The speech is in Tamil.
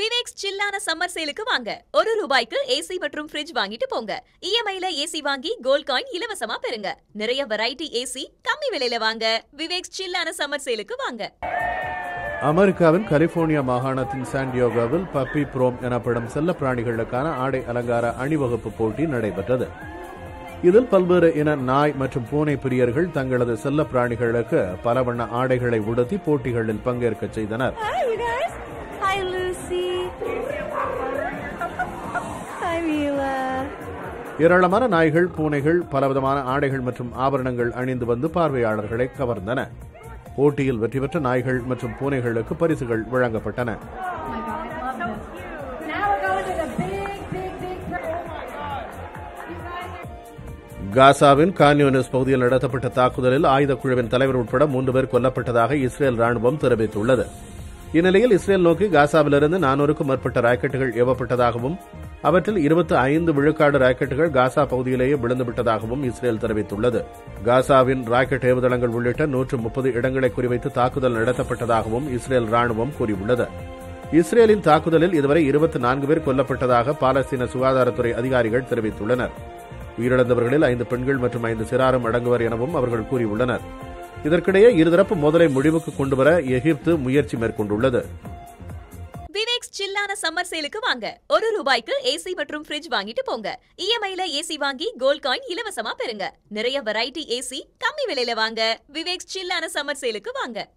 விவேக்ஸ் சில்லான சம்மர் சேலுக்கு வாங்க. ஒரு ரூபாய்க்கு ஏசி மற்றும் ஃப்ரிட்ஜ் வாங்கிட்டு போங்க. இஎம்ஐல ஏசி வாங்கி கோல்ட் காயின் இலவசமா பெறுங்க. நிறைய வெரைட்டி ஏசி கம்மி விலையில வாங்க. விவேக்ஸ் சில்லான சம்மர் சேலுக்கு வாங்க. அமெரிக்காவின் கலிபோர்னியா மாகாணத்தின் சாண்டியோகாவில் பப்பி ப்ரோம் எனப்படும் செல்லப்பிராணிகளுக்கான ஆடை அலங்கார அணிவகுப்பு போட்டி நடைபெற்றது. இதில் பல்வேறு இன நாய் மற்றும் பூனை பிரியர்கள் தங்களது செல்லப்பிராணிகளுக்கு பல வண்ண ஆடைகளை உடுத்தி போட்டிகளில் பங்கேற்க செய்தனர். Hi, Lucy. Hi, Mila. ஏராளமான நாய்கள் பூனைகள் பலவிதமான ஆடைகள் மற்றும் ஆபரணங்கள் அணிந்து வந்து பார்வையாளர்களை கவர்ந்தன போட்டியில் வெற்றி பெற்ற நாய்கள் மற்றும் பூனைகளுக்கு பரிசுகள் வழங்கப்பட்டன காசாவின் கான்யூனிஸ் பகுதியில் நடத்தப்பட்ட தாக்குதலில் ஆயுதக் குழுவின் தலைவர் உட்பட மூன்று பேர் கொல்லப்பட்டதாக இஸ்ரேல் ராணுவம் தெரிவித்துள்ளது இந்நிலையில் இஸ்ரேல் நோக்கி காசாவிலிருந்து நானூறுக்கும் மேற்பட்ட ராக்கெட்டுகள் ஏவப்பட்டதாகவும் அவற்றில் இருபத்தி ஐந்து விழுக்காடு ராக்கெட்டுகள் காசா பகுதியிலேயே விழுந்துவிட்டதாகவும் இஸ்ரேல் தெரிவித்துள்ளது. காசாவின் ராக்கெட் ஏவுதளங்கள் உள்ளிட்ட நூற்று முப்பது இடங்களை குறிவைத்து தாக்குதல் நடத்தப்பட்டதாகவும் இஸ்ரேல் ராணுவம் கூறியுள்ளது. இஸ்ரேலின் தாக்குதலில் இதுவரை இருபத்தி நான்கு பேர் கொல்லப்பட்டதாக பாலஸ்தீன சுகாதாரத்துறை அதிகாரிகள் தெரிவித்துள்ளனர். உயிரிழந்தவர்களில் ஐந்து பெண்கள் மற்றும் ஐந்து சிறாரும் அடங்குவர் எனவும் அவர்கள் கூறியுள்ளனர். இதற்கிடையே இருதரப்பு மோதலை முடிவுக்கு கொண்டுவர எகிப்து முயற்சி மேற்கொண்டுள்ளது. விவேக்ஸ் சில்லான சம்மர் சேலுக்கு வாங்க. ஒரு ரூபாய்க்கு ஏசி மற்றும் ஃப்ரிட்ஜ் வாங்கிட்டு போங்க. இஎம்ஐல ஏசி வாங்கி கோல்ட் காயின் இலவசமா பெறுங்க. நிறைய வெரைட்டி ஏசி கம்மி விலையில வாங்க. விவேக்ஸ் சில்லான சம்மர் சேலுக்கு வாங்க.